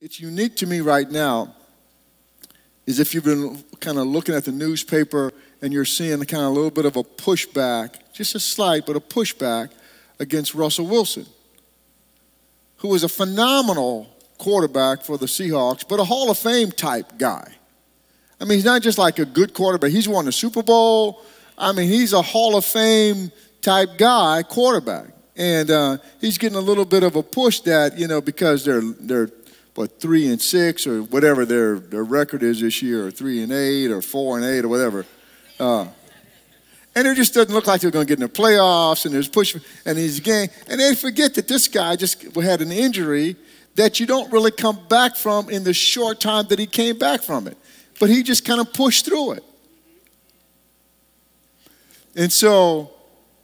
It's unique to me right now is if you've been kind of looking at the newspaper and you're seeing kind of a little bit of a pushback, just a slight, but a pushback against Russell Wilson, who is a phenomenal quarterback for the Seahawks, but a Hall of Fame type guy. I mean, he's not just like a good quarterback, he's won the Super Bowl. I mean, he's a Hall of Fame type guy, quarterback. And uh, he's getting a little bit of a push that, you know, because they're, they're what, three and six or whatever their, their record is this year, or three and eight, or four and eight, or whatever. Uh, and it just doesn't look like they're going to get in the playoffs, and there's push, and he's game. And they forget that this guy just had an injury that you don't really come back from in the short time that he came back from it. But he just kind of pushed through it. And so,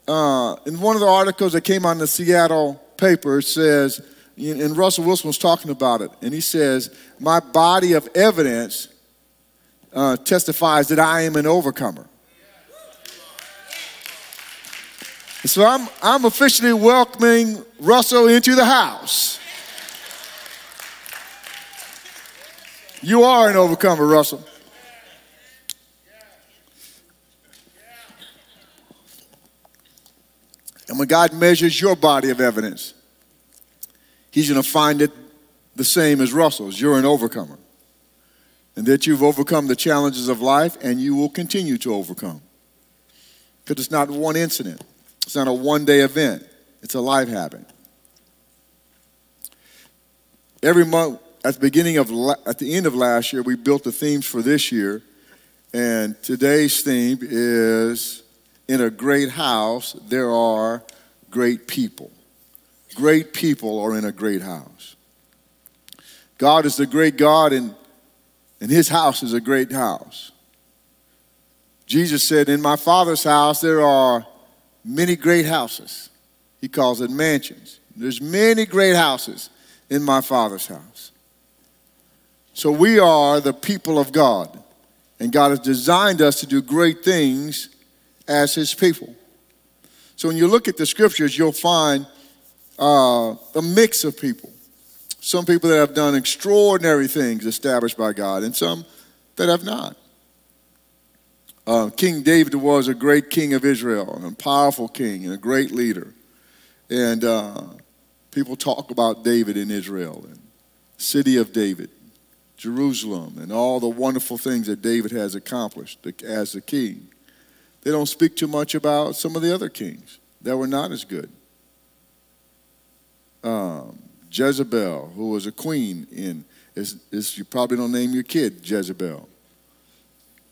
uh, in one of the articles that came on the Seattle paper, it says, and Russell Wilson was talking about it, and he says, My body of evidence uh, testifies that I am an overcomer. so I'm, I'm officially welcoming Russell into the house. You are an overcomer, Russell. And when God measures your body of evidence, He's going to find it the same as Russell's. You're an overcomer. And that you've overcome the challenges of life and you will continue to overcome. Because it's not one incident, it's not a one day event, it's a life habit. Every month, at the beginning of, at the end of last year, we built the themes for this year. And today's theme is in a great house, there are great people. Great people are in a great house. God is the great God, and, and his house is a great house. Jesus said, In my Father's house, there are many great houses. He calls it mansions. There's many great houses in my Father's house. So we are the people of God, and God has designed us to do great things as His people. So when you look at the scriptures, you'll find uh, a mix of people. Some people that have done extraordinary things established by God, and some that have not. Uh, king David was a great king of Israel, and a powerful king, and a great leader. And uh, people talk about David in Israel, and city of David, Jerusalem, and all the wonderful things that David has accomplished as a king. They don't speak too much about some of the other kings that were not as good. Um, Jezebel, who was a queen in, is, is, you probably don't name your kid Jezebel.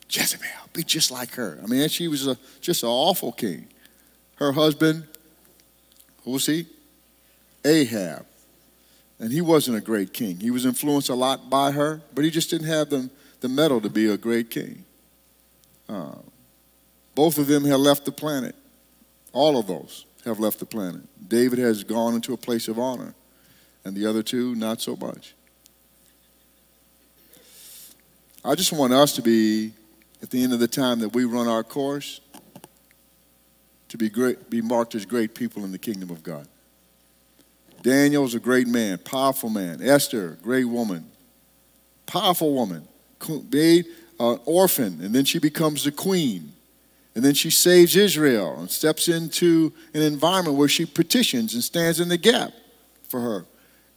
Jezebel, be just like her. I mean, she was a, just an awful king. Her husband, who was he? Ahab. And he wasn't a great king. He was influenced a lot by her, but he just didn't have the, the mettle to be a great king. Uh, both of them had left the planet. All of those have left the planet. David has gone into a place of honor, and the other two, not so much. I just want us to be, at the end of the time that we run our course, to be, great, be marked as great people in the kingdom of God. Daniel was a great man, powerful man. Esther, great woman, powerful woman, made an uh, orphan, and then she becomes the queen. And then she saves Israel and steps into an environment where she petitions and stands in the gap for her.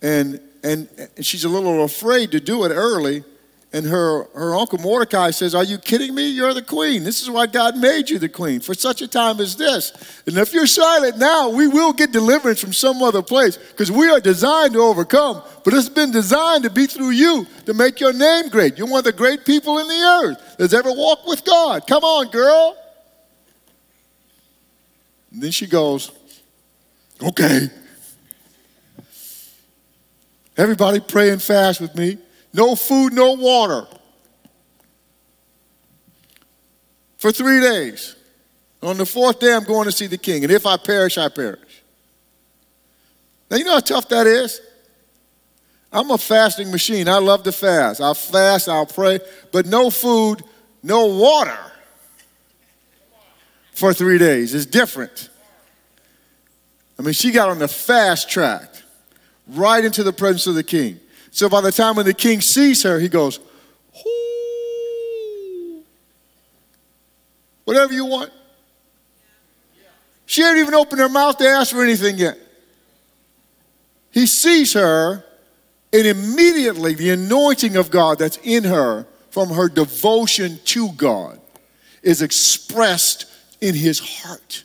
And, and, and she's a little afraid to do it early. And her, her uncle Mordecai says, Are you kidding me? You're the queen. This is why God made you the queen for such a time as this. And if you're silent now, we will get deliverance from some other place because we are designed to overcome. But it's been designed to be through you to make your name great. You're one of the great people in the earth that's ever walked with God. Come on, girl. And then she goes, Okay. Everybody pray and fast with me. No food, no water. For three days. On the fourth day, I'm going to see the king. And if I perish, I perish. Now, you know how tough that is? I'm a fasting machine. I love to fast. I'll fast, I'll pray, but no food, no water for three days. It's different. I mean, she got on the fast track right into the presence of the king. So by the time when the king sees her, he goes, whatever you want. She hadn't even opened her mouth to ask for anything yet. He sees her, and immediately the anointing of God that's in her from her devotion to God is expressed in his heart.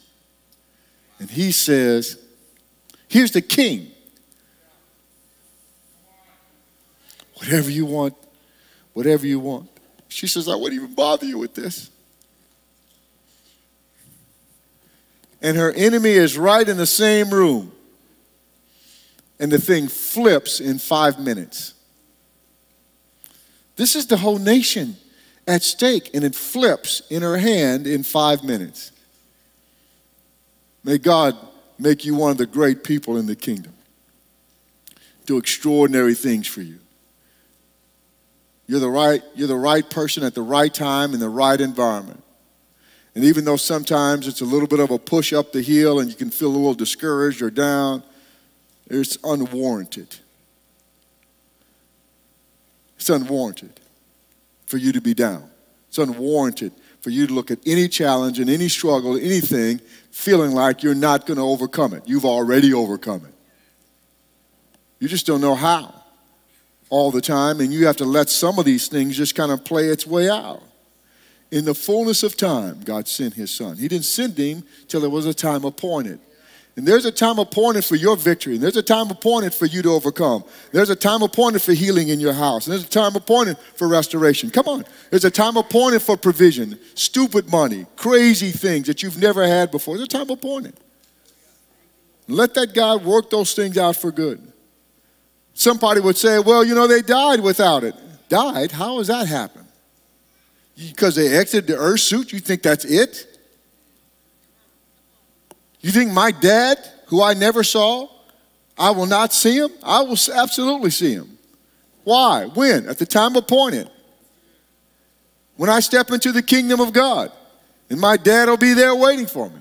And he says, Here's the king. Whatever you want, whatever you want. She says, I wouldn't even bother you with this. And her enemy is right in the same room. And the thing flips in five minutes. This is the whole nation at stake, and it flips in her hand in five minutes. May God make you one of the great people in the kingdom. Do extraordinary things for you. You're the right, you're the right person at the right time in the right environment. And even though sometimes it's a little bit of a push up the hill and you can feel a little discouraged or down, it's unwarranted. It's unwarranted for you to be down. It's unwarranted for you to look at any challenge and any struggle, anything, feeling like you're not going to overcome it. You've already overcome it. You just don't know how all the time, and you have to let some of these things just kind of play its way out. In the fullness of time, God sent his son. He didn't send him till there was a time appointed. And there's a time appointed for your victory. And there's a time appointed for you to overcome. There's a time appointed for healing in your house. And there's a time appointed for restoration. Come on. There's a time appointed for provision, stupid money, crazy things that you've never had before. There's a time appointed. Let that God work those things out for good. Somebody would say, well, you know, they died without it. Died? How does that happen? Because they exited the earth suit, you think that's it? You think my dad, who I never saw, I will not see him? I will absolutely see him. Why? When? At the time appointed. When I step into the kingdom of God, and my dad will be there waiting for me.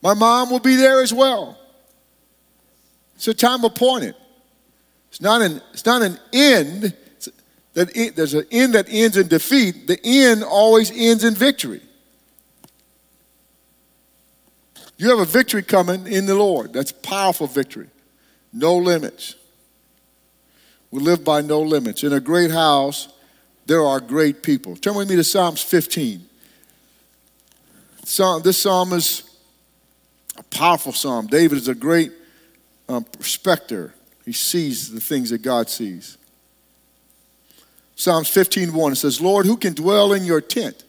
My mom will be there as well. It's a time appointed. It's not an, it's not an end. That there's an end that ends in defeat. The end always ends in victory. You have a victory coming in the Lord. That's powerful victory. No limits. We live by no limits. In a great house, there are great people. Turn with me to Psalms 15. Psalm, this psalm is a powerful psalm. David is a great um, prospector. He sees the things that God sees. Psalms 15:1 it says, "Lord, who can dwell in your tent?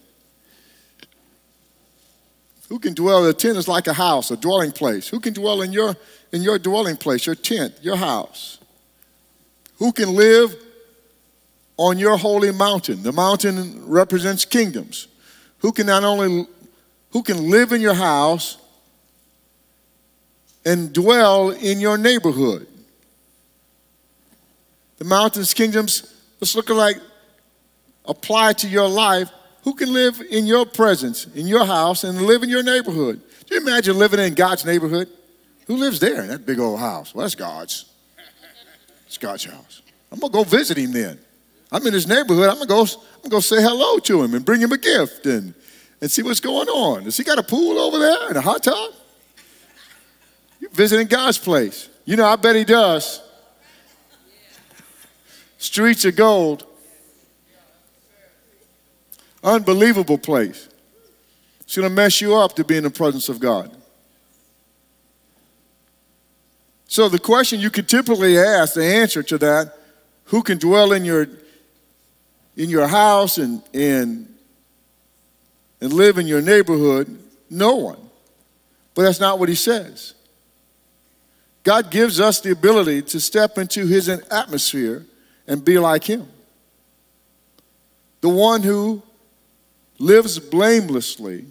Who can dwell? A tent is like a house, a dwelling place. Who can dwell in your, in your dwelling place, your tent, your house? Who can live on your holy mountain? The mountain represents kingdoms. Who can not only who can live in your house and dwell in your neighborhood? The mountains, kingdoms, let's look like apply to your life who can live in your presence, in your house, and live in your neighborhood? Do you imagine living in God's neighborhood? Who lives there in that big old house? Well, that's God's. It's God's house. I'm gonna go visit him then. I'm in his neighborhood. I'm gonna go. I'm gonna go say hello to him and bring him a gift and and see what's going on. Does he got a pool over there and a hot tub? You're visiting God's place. You know, I bet he does. Streets of gold. Unbelievable place. It's going to mess you up to be in the presence of God. So, the question you could typically ask, the answer to that, who can dwell in your, in your house and, and, and live in your neighborhood? No one. But that's not what he says. God gives us the ability to step into his atmosphere and be like him. The one who lives blamelessly,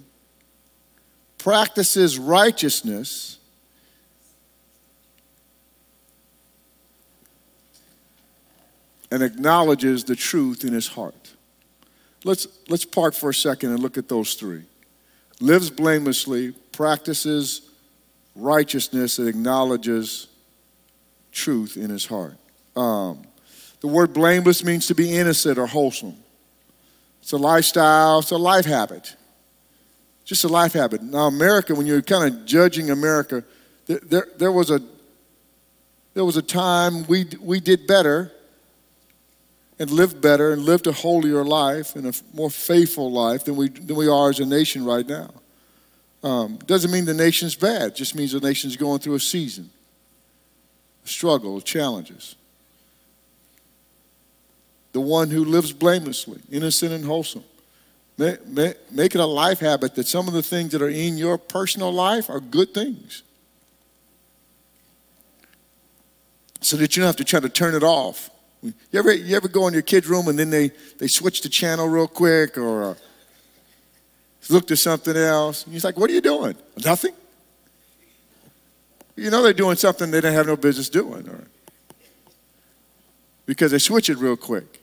practices righteousness, and acknowledges the truth in his heart. Let's, let's park for a second and look at those three. Lives blamelessly, practices righteousness, and acknowledges truth in his heart. Um, the word blameless means to be innocent or wholesome. It's a lifestyle, it's a life habit. Just a life habit. Now, America, when you're kind of judging America, there, there, there was a there was a time we, we did better and lived better and lived a holier life and a more faithful life than we, than we are as a nation right now. Um, doesn't mean the nation's bad, just means the nation's going through a season, a struggle, challenges. The one who lives blamelessly, innocent and wholesome. Make, make, make it a life habit that some of the things that are in your personal life are good things. So that you don't have to try to turn it off. You ever, you ever go in your kid's room and then they, they switch the channel real quick or uh, look to something else? And he's like, What are you doing? Nothing. You know they're doing something they didn't have no business doing. Or, because they switch it real quick.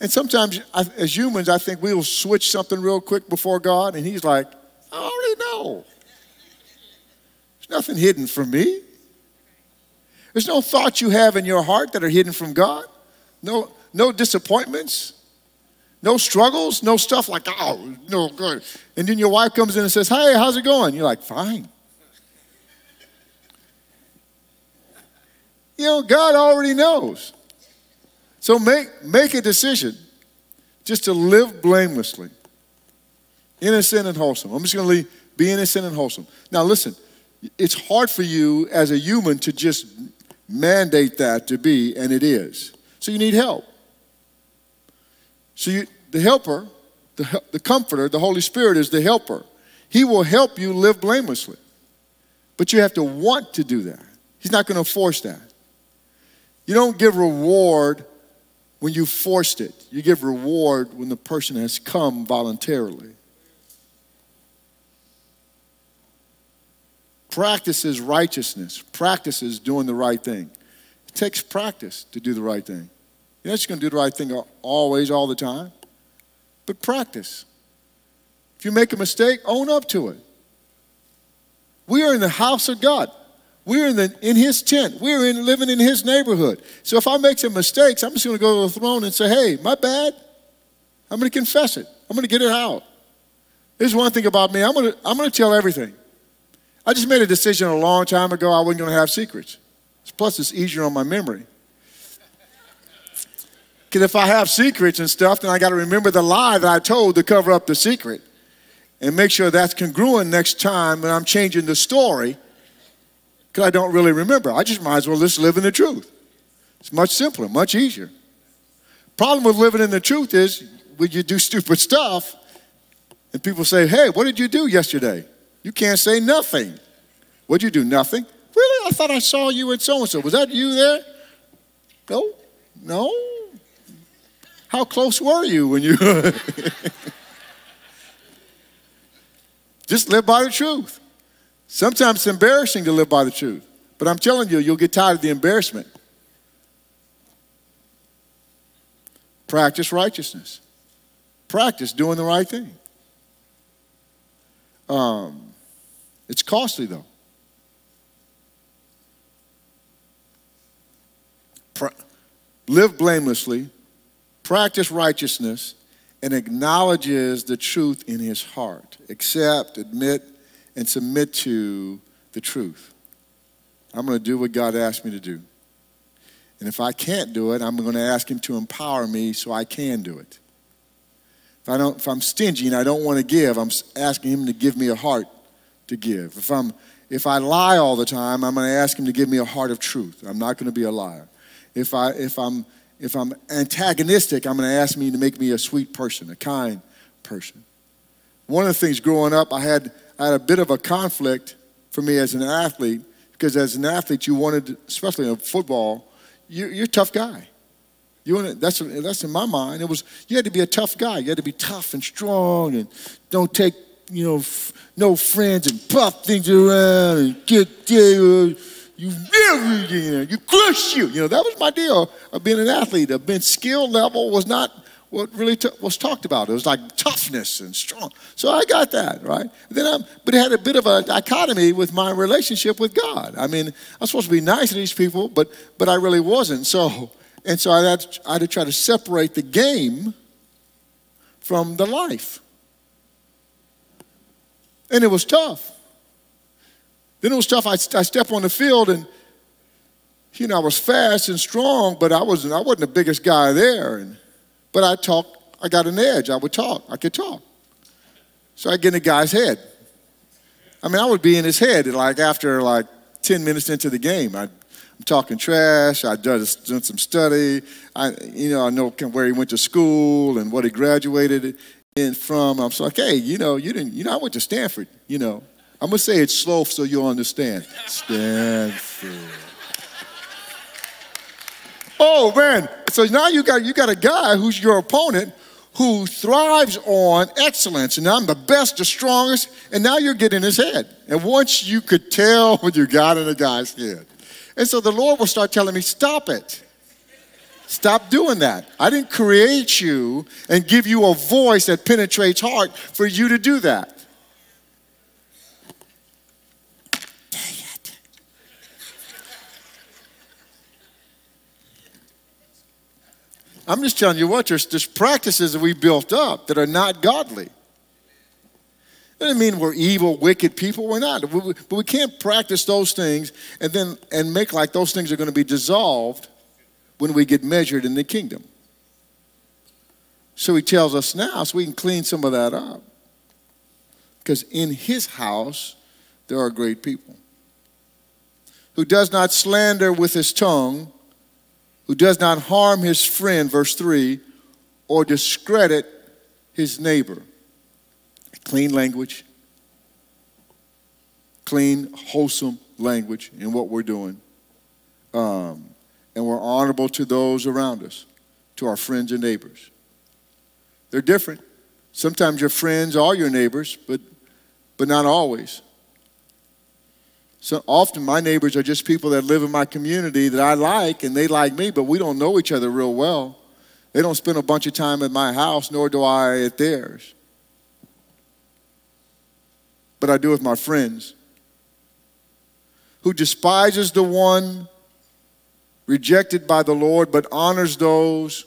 And sometimes, as humans, I think we will switch something real quick before God, and He's like, I already know. There's nothing hidden from me. There's no thoughts you have in your heart that are hidden from God. No, no disappointments, no struggles, no stuff like, oh, no good. And then your wife comes in and says, Hey, how's it going? You're like, Fine. You know, God already knows. So make, make a decision just to live blamelessly, innocent and wholesome. I'm just going to be innocent and wholesome. Now, listen, it's hard for you as a human to just mandate that to be, and it is. So you need help. So you, the helper, the, the comforter, the Holy Spirit is the helper. He will help you live blamelessly. But you have to want to do that. He's not going to force that. You don't give reward when you forced it. You give reward when the person has come voluntarily. Practices righteousness, practices doing the right thing. It takes practice to do the right thing. You're not just going to do the right thing always, all the time, but practice. If you make a mistake, own up to it. We are in the house of God. We're in, the, in his tent. We're in, living in his neighborhood. So if I make some mistakes, I'm just going to go to the throne and say, hey, my bad. I'm going to confess it. I'm going to get it out. There's one thing about me. I'm going to, I'm going to tell everything. I just made a decision a long time ago I wasn't going to have secrets. Plus, it's easier on my memory. Because if I have secrets and stuff, then I got to remember the lie that I told to cover up the secret and make sure that's congruent next time when I'm changing the story because I don't really remember. I just might as well just live in the truth. It's much simpler, much easier. Problem with living in the truth is when you do stupid stuff and people say, hey, what did you do yesterday? You can't say nothing. What'd you do? Nothing? Really? I thought I saw you and so and so. Was that you there? No? No? How close were you when you. Just live by the truth. Sometimes it's embarrassing to live by the truth, but I'm telling you, you'll get tired of the embarrassment. Practice righteousness. Practice doing the right thing. Um, it's costly, though. Pra- live blamelessly, practice righteousness, and acknowledges the truth in his heart. Accept, admit, and submit to the truth. I'm going to do what God asked me to do. And if I can't do it, I'm going to ask Him to empower me so I can do it. If, I don't, if I'm stingy and I don't want to give, I'm asking Him to give me a heart to give. If, I'm, if I lie all the time, I'm going to ask Him to give me a heart of truth. I'm not going to be a liar. If, I, if, I'm, if I'm antagonistic, I'm going to ask me to make me a sweet person, a kind person. One of the things growing up, I had I had a bit of a conflict for me as an athlete because as an athlete, you wanted, especially in football, you, you're a tough guy. You want that's that's in my mind. It was you had to be a tough guy. You had to be tough and strong and don't take you know no friends and puff things around and get uh, you you you, you crush you. You know that was my deal of being an athlete. Of being skill level was not what really was talked about. It was like toughness and strong. So I got that, right? Then I'm, but it had a bit of a dichotomy with my relationship with God. I mean, I was supposed to be nice to these people, but, but I really wasn't. So, and so I had, to, I had to try to separate the game from the life. And it was tough. Then it was tough. I, I step on the field and, you know, I was fast and strong, but I wasn't, I wasn't the biggest guy there. And, but I talked, I got an edge. I would talk. I could talk. So I get in the guy's head. I mean, I would be in his head like after like 10 minutes into the game. I, am talking trash. I'd done, done some study. I, you know, I know where he went to school and what he graduated in from. I'm like, hey, you know, you didn't, you know, I went to Stanford, you know. I'm to say it slow so you'll understand. Stanford. Oh man! So now you got you got a guy who's your opponent who thrives on excellence, and I'm the best, the strongest, and now you're getting his head. And once you could tell when you got in a guy's head, and so the Lord will start telling me, "Stop it." Stop doing that. I didn't create you and give you a voice that penetrates heart for you to do that. I'm just telling you what, there's, there's practices that we built up that are not godly. That doesn't mean we're evil, wicked people. We're not. But we can't practice those things and then and make like those things are going to be dissolved when we get measured in the kingdom. So he tells us now so we can clean some of that up. Because in his house, there are great people. Who does not slander with his tongue, who does not harm his friend, verse 3, or discredit his neighbor. Clean language, clean, wholesome language in what we're doing. Um, and we're honorable to those around us, to our friends and neighbors. They're different. Sometimes your friends are your neighbors, but, but not always. So often my neighbors are just people that live in my community that I like and they like me, but we don't know each other real well. They don't spend a bunch of time at my house, nor do I at theirs. But I do with my friends. Who despises the one rejected by the Lord, but honors those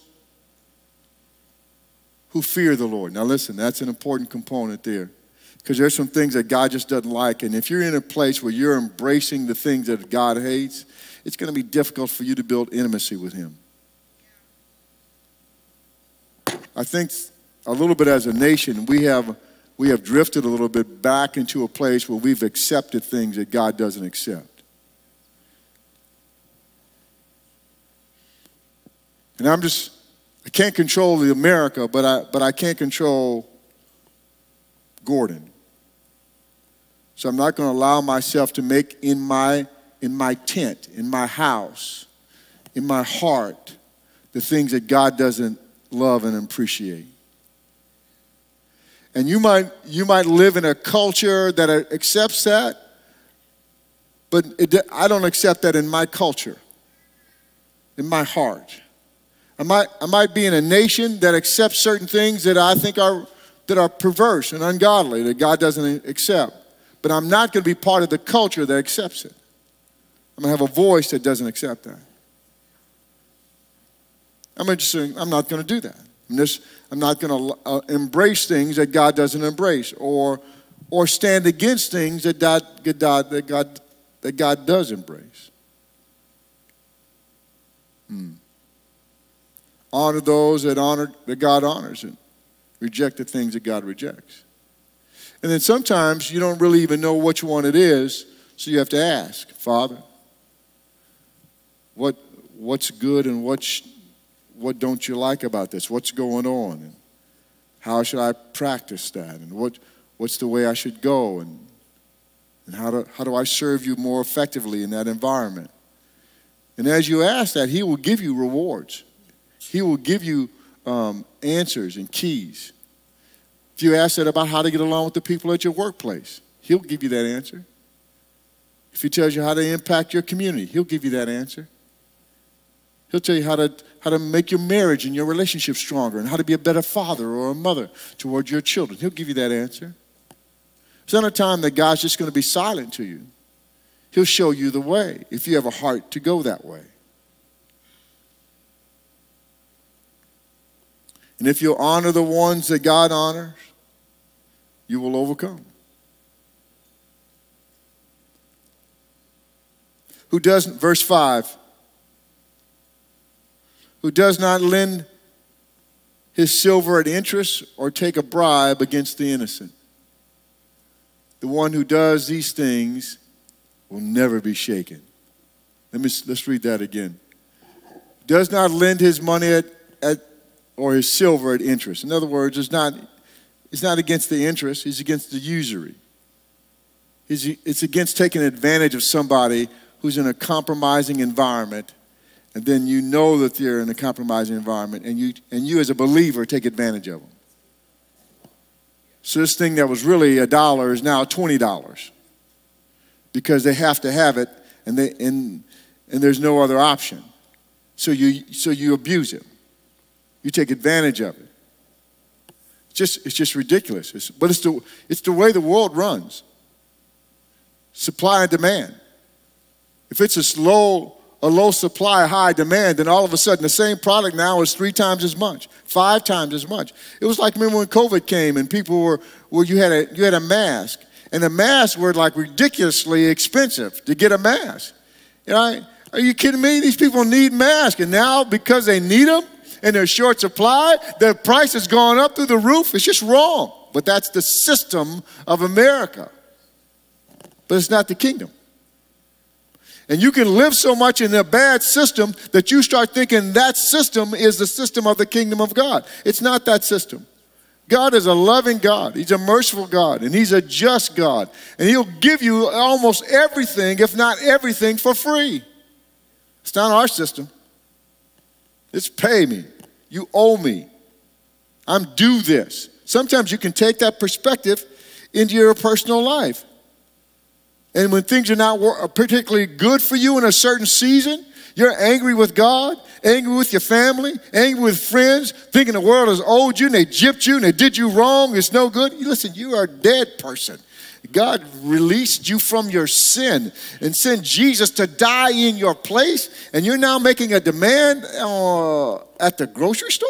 who fear the Lord. Now, listen, that's an important component there because there's some things that God just doesn't like. And if you're in a place where you're embracing the things that God hates, it's going to be difficult for you to build intimacy with Him. I think a little bit as a nation, we have, we have drifted a little bit back into a place where we've accepted things that God doesn't accept. And I'm just, I can't control the America, but I, but I can't control Gordon. So I'm not going to allow myself to make in my, in my tent, in my house, in my heart, the things that God doesn't love and appreciate. And you might, you might live in a culture that accepts that, but it, I don't accept that in my culture, in my heart. I might, I might be in a nation that accepts certain things that I think are that are perverse and ungodly that God doesn't accept. But I'm not going to be part of the culture that accepts it. I'm going to have a voice that doesn't accept that. I'm just saying, I'm not going to do that. I'm, just, I'm not going to uh, embrace things that God doesn't embrace or, or stand against things that God, that, God, that God does embrace. Hmm. Honor those that honor that God honors and reject the things that God rejects. And then sometimes you don't really even know which one it is, so you have to ask, Father, what, what's good and what's, what don't you like about this? What's going on? And how should I practice that? And what, what's the way I should go? And, and how, do, how do I serve you more effectively in that environment? And as you ask that, He will give you rewards. He will give you um, answers and keys. If you ask that about how to get along with the people at your workplace, he'll give you that answer. If he tells you how to impact your community, he'll give you that answer. He'll tell you how to, how to make your marriage and your relationship stronger and how to be a better father or a mother towards your children. He'll give you that answer. It's not a time that God's just going to be silent to you. He'll show you the way if you have a heart to go that way. And if you honor the ones that God honors, you will overcome. Who doesn't, verse 5, who does not lend his silver at interest or take a bribe against the innocent. The one who does these things will never be shaken. Let me, let's read that again. Does not lend his money at, at or his silver at interest. In other words, it's not, it's not against the interest, he's against the usury. He's, it's against taking advantage of somebody who's in a compromising environment, and then you know that they're in a compromising environment, and you, and you as a believer take advantage of them. So this thing that was really a dollar is now $20 because they have to have it, and, they, and, and there's no other option. So you, so you abuse it. You take advantage of it. It's just, it's just ridiculous. It's, but it's the, it's the way the world runs supply and demand. If it's a slow, a low supply, high demand, then all of a sudden the same product now is three times as much, five times as much. It was like remember when COVID came and people were, well, you had a, you had a mask, and the masks were like ridiculously expensive to get a mask. You know, are you kidding me? These people need masks, and now because they need them and they're short supply, the price has gone up through the roof. It's just wrong. But that's the system of America. But it's not the kingdom. And you can live so much in a bad system that you start thinking that system is the system of the kingdom of God. It's not that system. God is a loving God. He's a merciful God, and He's a just God. And He'll give you almost everything, if not everything, for free. It's not our system. It's pay me. You owe me. I'm due this. Sometimes you can take that perspective into your personal life. And when things are not particularly good for you in a certain season, you're angry with God, angry with your family, angry with friends, thinking the world has owed you and they gypped you and they did you wrong, it's no good. Listen, you are a dead person. God released you from your sin and sent Jesus to die in your place, and you're now making a demand uh, at the grocery store?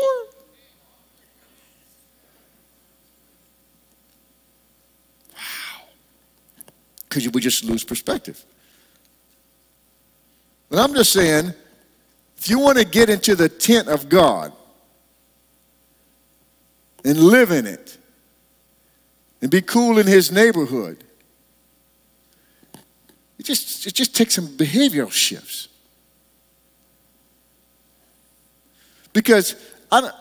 because we just lose perspective. But I'm just saying, if you want to get into the tent of God and live in it and be cool in his neighborhood, it just, it just takes some behavioral shifts. Because I don't,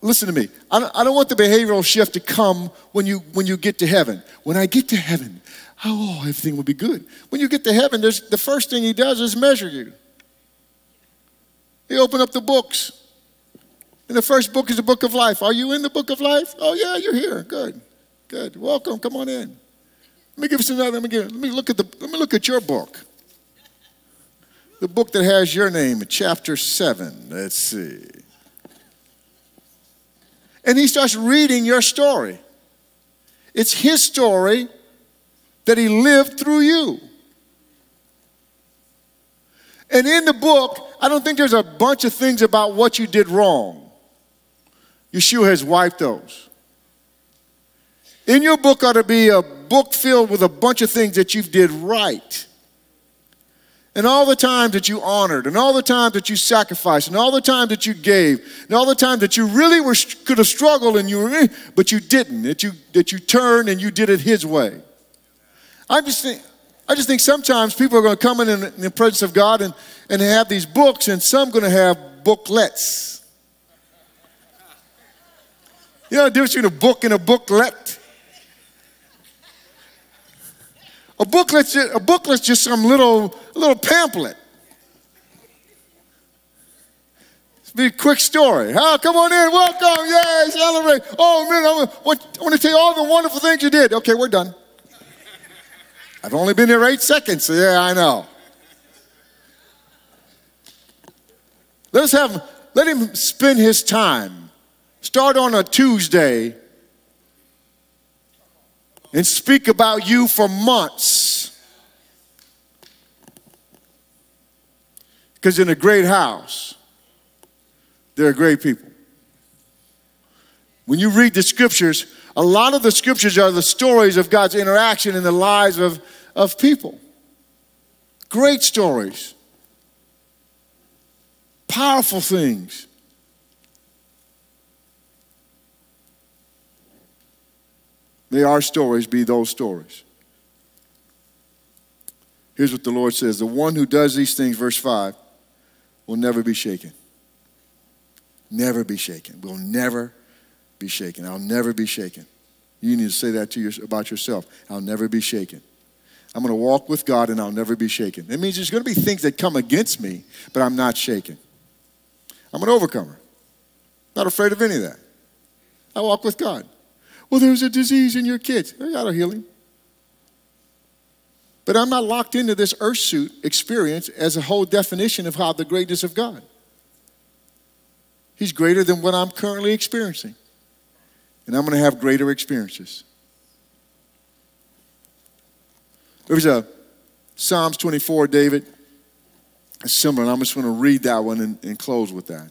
listen to me. I don't, I don't want the behavioral shift to come when you, when you get to heaven. When I get to heaven, oh, everything will be good. When you get to heaven, there's, the first thing he does is measure you. He opened up the books. And the first book is the book of life. Are you in the book of life? Oh, yeah, you're here. Good. Good. Welcome. Come on in. Let me give some another. Let me, give, let me look at the let me look at your book. The book that has your name, chapter 7. Let's see. And he starts reading your story. It's his story that he lived through you. And in the book, I don't think there's a bunch of things about what you did wrong. Yeshua has wiped those. In your book ought to be a book filled with a bunch of things that you did right. And all the times that you honored, and all the times that you sacrificed, and all the times that you gave, and all the times that you really were, could have struggled and you were, but you didn't, that you, that you turned and you did it His way. I just think, I just think sometimes people are going to come in, in the presence of God and, and have these books, and some going to have booklets. You know the difference between a book and a booklet? A booklet's just, a booklet's just some little, little pamphlet. It's be a quick story. Come on in, welcome, yay, celebrate. Oh, man, I want to tell you all the wonderful things you did. Okay, we're done. I've only been here eight seconds, yeah, I know. Let us have, let him spend his time. Start on a Tuesday and speak about you for months. Because in a great house, there are great people. When you read the scriptures, a lot of the scriptures are the stories of God's interaction in the lives of, of people. Great stories, powerful things. May our stories be those stories. Here's what the Lord says The one who does these things, verse 5, will never be shaken. Never be shaken. Will never be shaken. I'll never be shaken. You need to say that to your, about yourself. I'll never be shaken. I'm going to walk with God and I'll never be shaken. It means there's going to be things that come against me, but I'm not shaken. I'm an overcomer. Not afraid of any of that. I walk with God. Well, there's a disease in your kids. I got a healing. But I'm not locked into this earth suit experience as a whole definition of how the greatness of God. He's greater than what I'm currently experiencing. And I'm going to have greater experiences. There's a Psalms 24, David. It's similar, and I'm just going to read that one and, and close with that.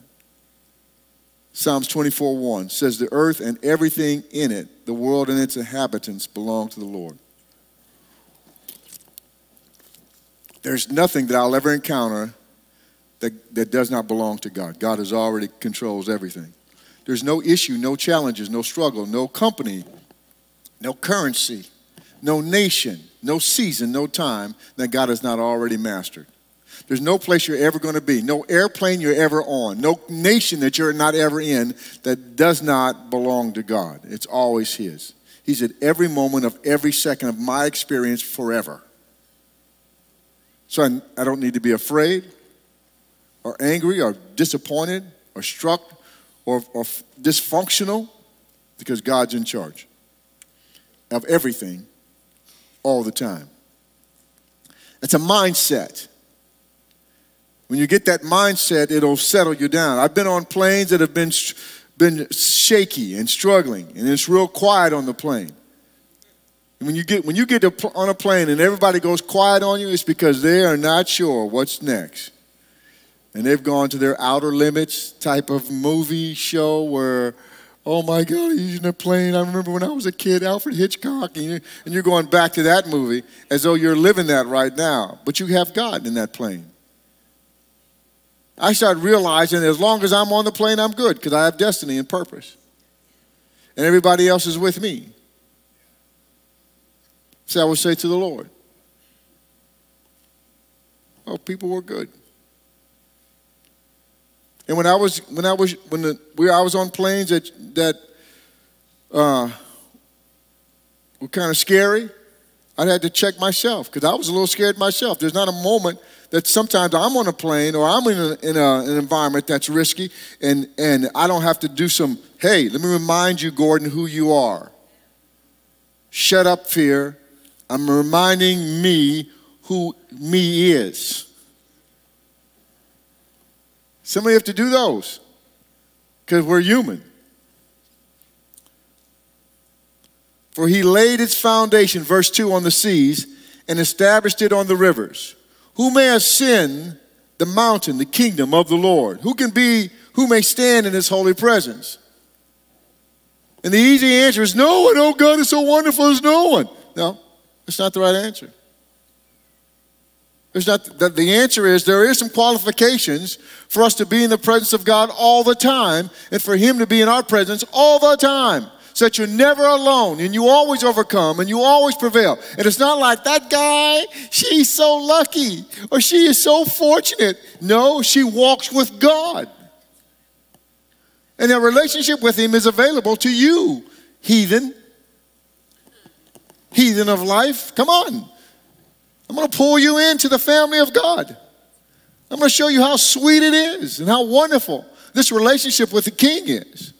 Psalms 24 1 says, The earth and everything in it, the world and its inhabitants, belong to the Lord. There's nothing that I'll ever encounter that, that does not belong to God. God has already controls everything. There's no issue, no challenges, no struggle, no company, no currency, no nation, no season, no time that God has not already mastered. There's no place you're ever going to be, no airplane you're ever on, no nation that you're not ever in that does not belong to God. It's always His. He's at every moment of every second of my experience forever. So I, I don't need to be afraid or angry or disappointed or struck or, or dysfunctional because God's in charge of everything all the time. It's a mindset. When you get that mindset, it'll settle you down. I've been on planes that have been, been shaky and struggling, and it's real quiet on the plane. And when you get, when you get on a plane and everybody goes quiet on you, it's because they are not sure what's next. And they've gone to their outer limits type of movie show where, oh my God, he's in a plane. I remember when I was a kid, Alfred Hitchcock, and you're, and you're going back to that movie as though you're living that right now. But you have God in that plane. I started realizing as long as I'm on the plane, I'm good because I have destiny and purpose. And everybody else is with me. So I would say to the Lord, oh, people were good. And when I was when I was when the, we, I was on planes that that uh, were kind of scary, I had to check myself because I was a little scared myself. There's not a moment that sometimes I'm on a plane or I'm in, a, in a, an environment that's risky and, and I don't have to do some, hey, let me remind you, Gordon, who you are. Shut up, fear. I'm reminding me who me is. Somebody have to do those because we're human. For he laid its foundation, verse 2, on the seas and established it on the rivers. Who may ascend the mountain, the kingdom of the Lord? Who can be, who may stand in his holy presence? And the easy answer is no one. Oh, God is so wonderful, there's no one. No, that's not the right answer. There's not, the, the answer is there is some qualifications for us to be in the presence of God all the time and for Him to be in our presence all the time so that you're never alone and you always overcome and you always prevail. And it's not like that guy, she's so lucky or she is so fortunate. No, she walks with God. And a relationship with Him is available to you, heathen. Heathen of life, come on. I'm going to pull you into the family of God. I'm going to show you how sweet it is and how wonderful this relationship with the King is.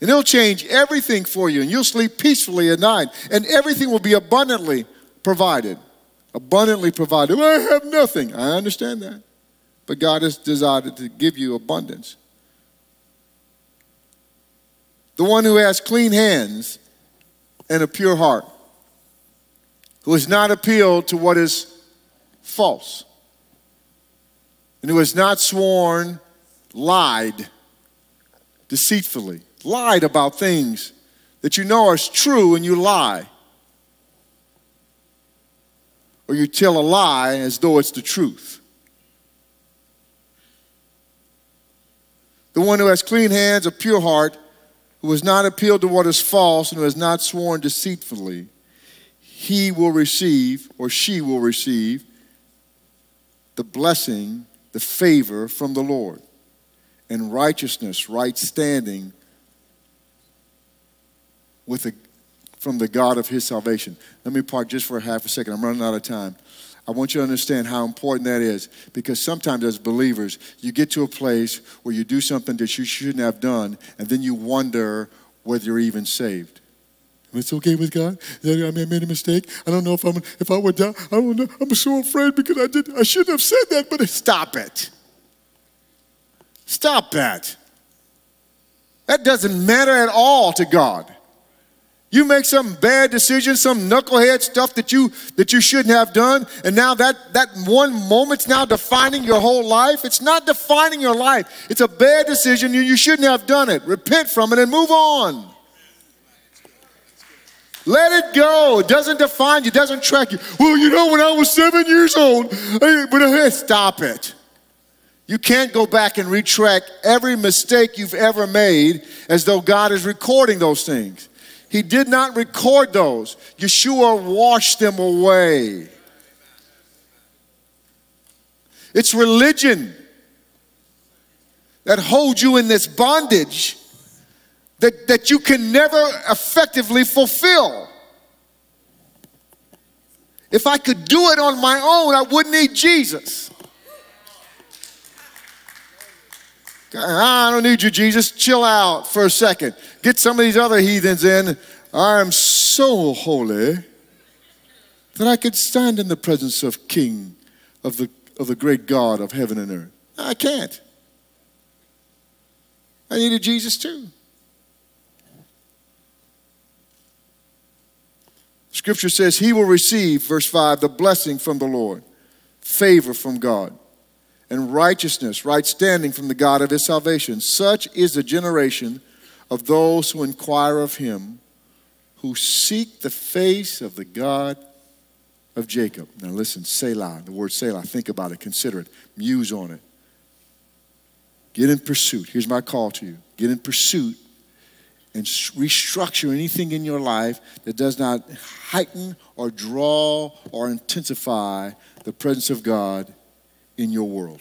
And it'll change everything for you, and you'll sleep peacefully at night, and everything will be abundantly provided. Abundantly provided. Well, I have nothing. I understand that. but God has decided to give you abundance. The one who has clean hands and a pure heart, who has not appealed to what is false, and who has not sworn, lied deceitfully, lied about things that you know are true and you lie. Or you tell a lie as though it's the truth. The one who has clean hands, a pure heart, who has not appealed to what is false, and who has not sworn deceitfully, he will receive, or she will receive, the blessing, the favor from the Lord, and righteousness, right standing with the, from the God of his salvation. Let me park just for a half a second. I'm running out of time. I want you to understand how important that is because sometimes as believers, you get to a place where you do something that you shouldn't have done, and then you wonder whether you're even saved. It's okay with God. I made a mistake. I don't know if I'm if I would die. I don't know. I'm so afraid because I did. I shouldn't have said that. But stop it. Stop that. That doesn't matter at all to God. You make some bad decision, some knucklehead stuff that you that you shouldn't have done, and now that that one moment's now defining your whole life. It's not defining your life. It's a bad decision. You, you shouldn't have done it. Repent from it and move on. Let it go. It doesn't define you, it doesn't track you. Well, you know, when I was seven years old, but stop it. You can't go back and retrack every mistake you've ever made as though God is recording those things. He did not record those. Yeshua washed them away. It's religion that holds you in this bondage that, that you can never effectively fulfill. If I could do it on my own, I wouldn't need Jesus. I don't need you, Jesus. Chill out for a second. Get some of these other heathens in. I am so holy that I could stand in the presence of King, of the, of the great God of heaven and earth. I can't. I needed Jesus too. Scripture says he will receive, verse 5, the blessing from the Lord, favor from God and righteousness, right standing from the God of his salvation. Such is the generation of those who inquire of him, who seek the face of the God of Jacob. Now listen, Selah, the word Selah, think about it, consider it, muse on it. Get in pursuit. Here's my call to you get in pursuit and restructure anything in your life that does not heighten or draw or intensify the presence of God in your world.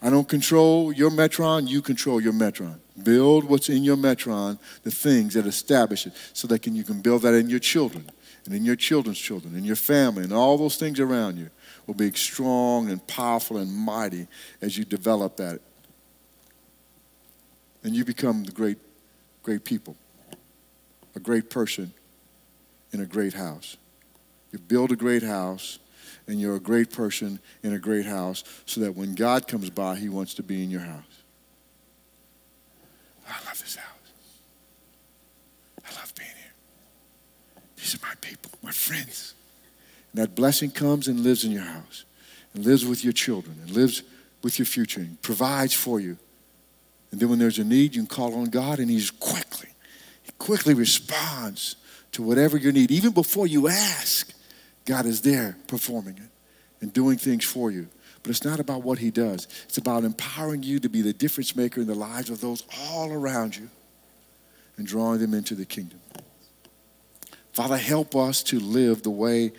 I don't control your metron, you control your metron. Build what's in your metron, the things that establish it, so that can, you can build that in your children and in your children's children, in your family, and all those things around you will be strong and powerful and mighty as you develop that. And you become the great, great people, a great person in a great house. You build a great house and you're a great person in a great house so that when God comes by, he wants to be in your house. I love this house. I love being here. These are my people, my friends. And that blessing comes and lives in your house and lives with your children and lives with your future and provides for you. And then when there's a need, you can call on God and He's quickly, He quickly responds to whatever your need, even before you ask. God is there performing it and doing things for you. But it's not about what He does, it's about empowering you to be the difference maker in the lives of those all around you and drawing them into the kingdom. Father, help us to live the way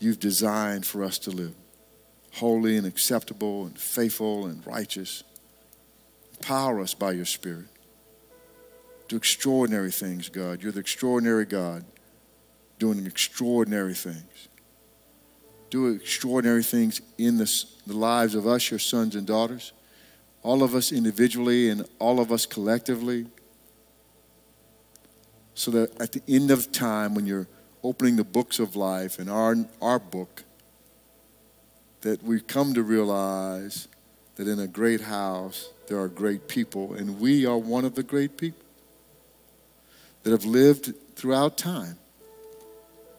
you've designed for us to live holy and acceptable and faithful and righteous. Empower us by your Spirit. Do extraordinary things, God. You're the extraordinary God doing extraordinary things do extraordinary things in the, the lives of us, your sons and daughters, all of us individually and all of us collectively. So that at the end of time, when you're opening the books of life and our, our book, that we've come to realize that in a great house there are great people, and we are one of the great people that have lived throughout time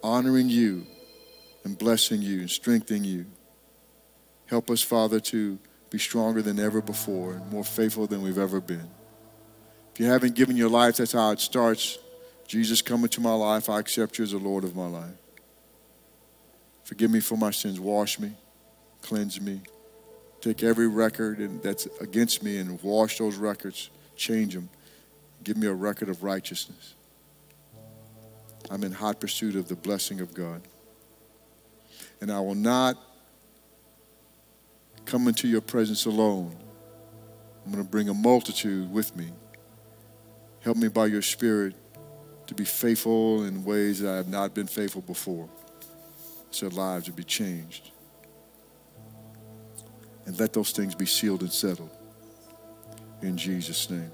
honoring you and blessing you and strengthening you. Help us, Father, to be stronger than ever before and more faithful than we've ever been. If you haven't given your life, that's how it starts. Jesus, come into my life. I accept you as the Lord of my life. Forgive me for my sins. Wash me, cleanse me. Take every record that's against me and wash those records, change them. Give me a record of righteousness. I'm in hot pursuit of the blessing of God. And I will not come into your presence alone. I'm going to bring a multitude with me. Help me by your Spirit to be faithful in ways that I have not been faithful before, so lives will be changed. And let those things be sealed and settled. In Jesus' name.